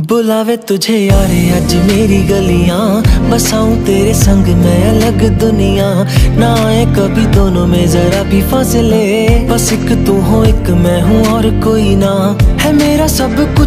बुलावे तुझे यारे अज मेरी गलियाँ। बसाऊं तेरे संग, मैं अलग दुनिया। ना आए कभी दोनों में, जरा भी फासले। बस एक तू हो, एक मैं हूँ, और कोई ना। है मेरा सब कुछ